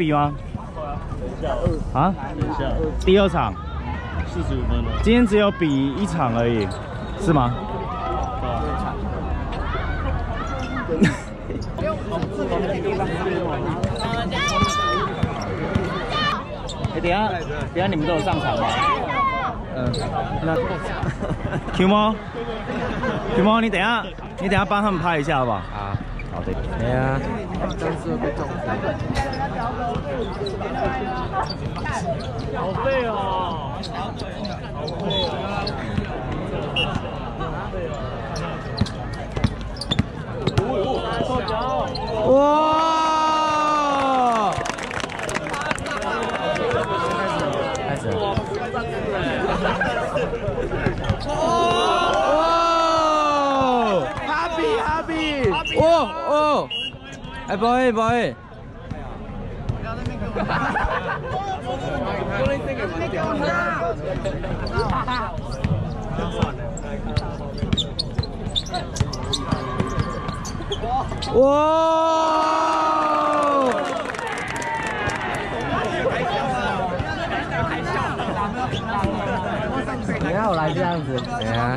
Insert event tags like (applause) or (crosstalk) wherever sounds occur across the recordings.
比吗？啊？等一下，第二场，四十五分了。今天只有比一场而已，是吗？(laughs) 哎，等一下，等一下你们都有上场吗？嗯，那 (laughs) Q 猫，Q 猫，你等一下，你等一下帮他们拍一下好不好？啊，好的。对啊，但是被撞死。好废哦！好废哦！哇！开始。哇！Happy Happy！哦哦！哎，不好意思，不好意思。哇！不要来这样子？对啊。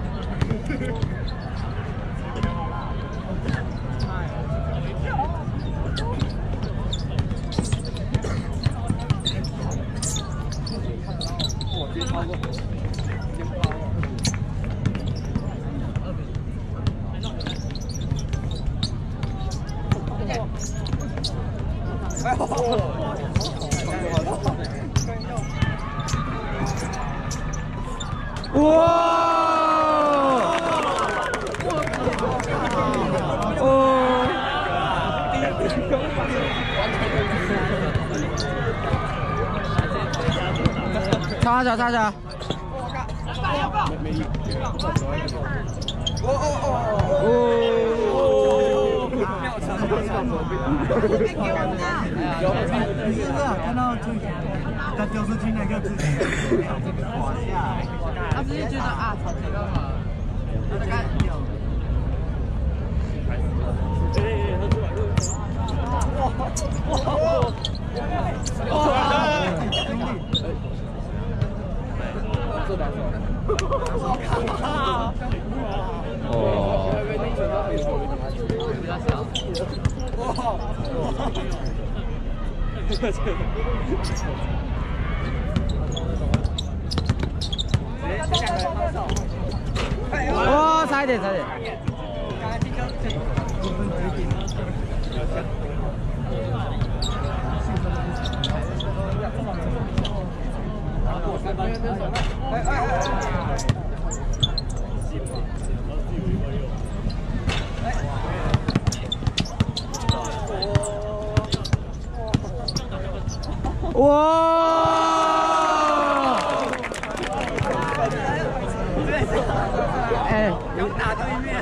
哇！哦！擦脚擦脚！看到就他丢出去那个自己滑下来，他直接觉得啊，草皮干嘛？他在干掉。哇，哦し。おお、サイデン、サイデン。哇！哎，有打对面。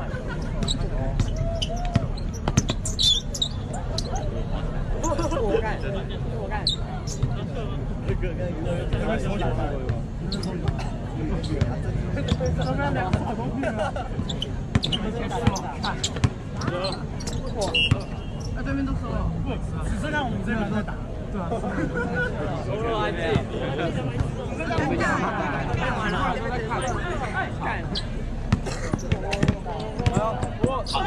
不然他可以。哦。那对面都收了，只剩下我们这边在打。好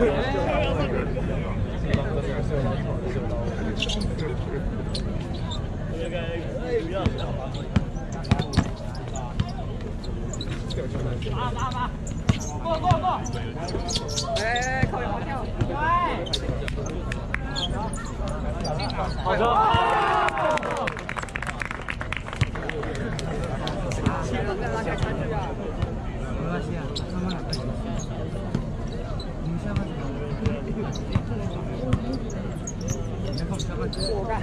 球！没关系啊，慢慢来。你们下班怎么？没 空下班。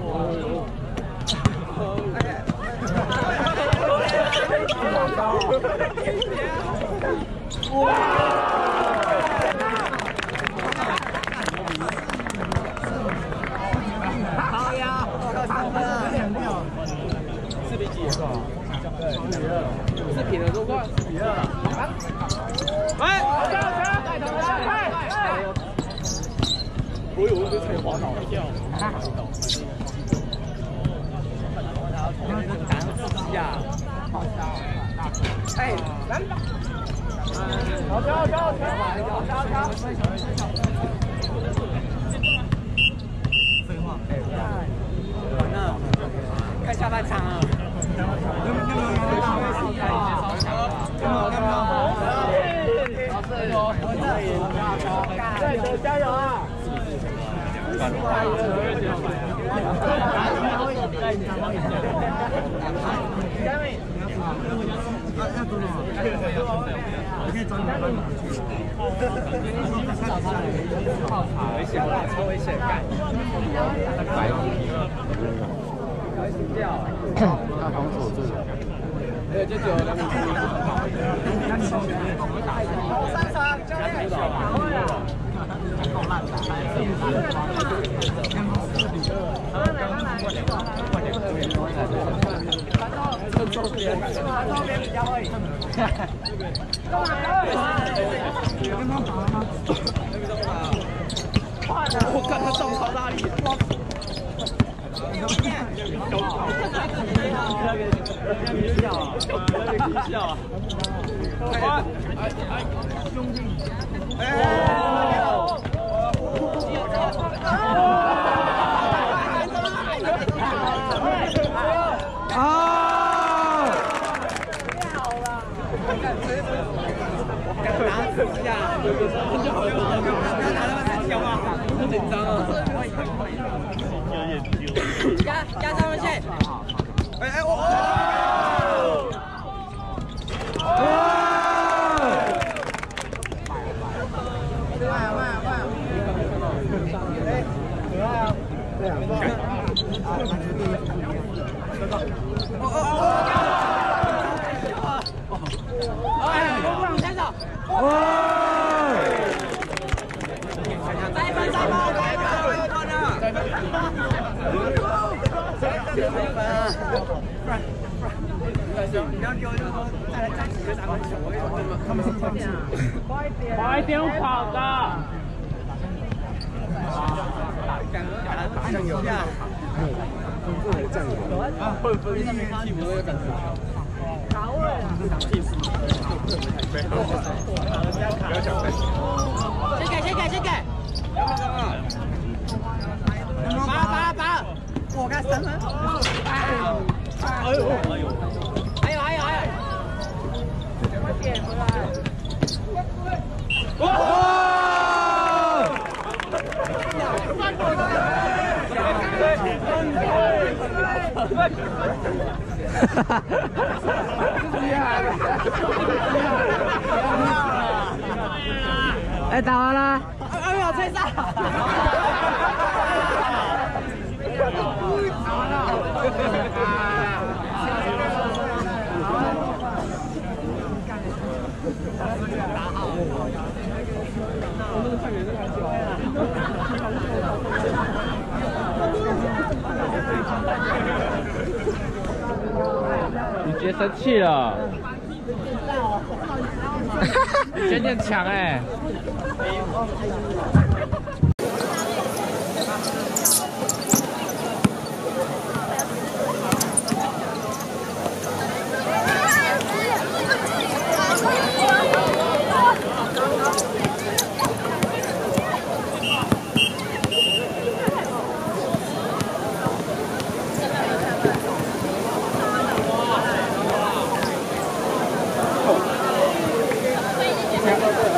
我干。好呀，三分啊，两掉。四比几？四比了都快。比二。哎！我以为是吹滑倒掉。呀！哎，来！好球！好球！好球！好球！废话。完了，看下半场了。有没有有没有有没有？有没有？再走，加油啊！要多少？我可以找你帮忙。危险了，超危险！干！白掉。那防守这个。哎，这只有两米三场，教练。我看他上超大力。笑啊！哎哎，兄弟！哎！啊！很紧张啊！加加上面去。哎哎我！哎，公让先生。再分再分再分。快点跑的！先给先给先给。八八八！我看三分。哎呦有还有还有。快点回来！(laughs) 哎，打完了。哎呦，吹上！生气了。天天抢哎。Yeah.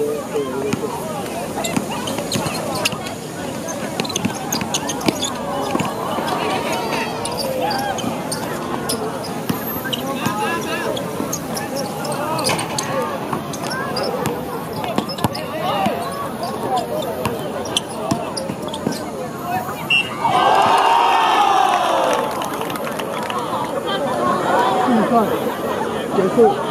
计算结构。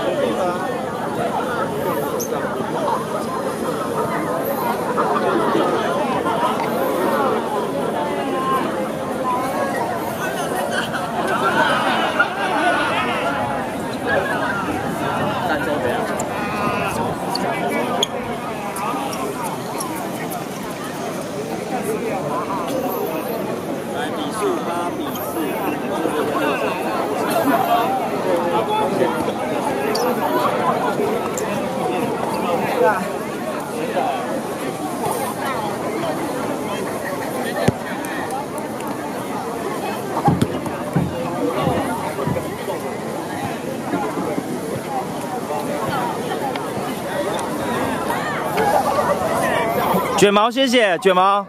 卷毛，谢谢卷毛。